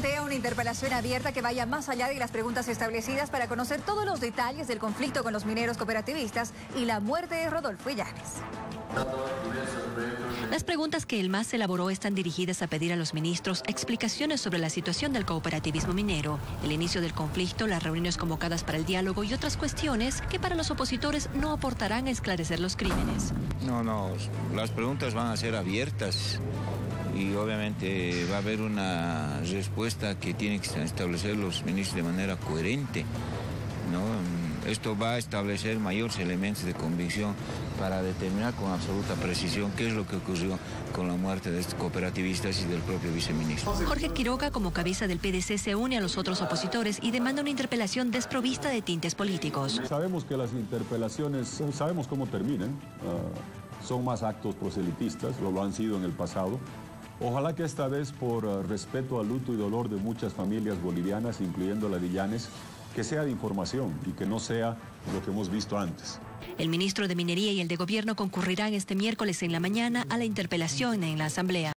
plantea una interpelación abierta que vaya más allá de las preguntas establecidas para conocer todos los detalles del conflicto con los mineros cooperativistas y la muerte de Rodolfo Illanes. Las preguntas que el MAS elaboró están dirigidas a pedir a los ministros explicaciones sobre la situación del cooperativismo minero, el inicio del conflicto, las reuniones convocadas para el diálogo y otras cuestiones que para los opositores no aportarán a esclarecer los crímenes. No, no, las preguntas van a ser abiertas y obviamente va a haber una respuesta que tienen que establecer los ministros de manera coherente. ¿no? Esto va a establecer mayores elementos de convicción para determinar con absoluta precisión qué es lo que ocurrió con la muerte de estos cooperativistas y del propio viceministro. Jorge Quiroga, como cabeza del PDC, se une a los otros opositores y demanda una interpelación desprovista de tintes políticos. Sabemos que las interpelaciones, sabemos cómo terminan, uh, son más actos proselitistas, lo, lo han sido en el pasado. Ojalá que esta vez, por uh, respeto al luto y dolor de muchas familias bolivianas, incluyendo la de Llanes, que sea de información y que no sea lo que hemos visto antes. El ministro de Minería y el de Gobierno concurrirán este miércoles en la mañana a la interpelación en la Asamblea.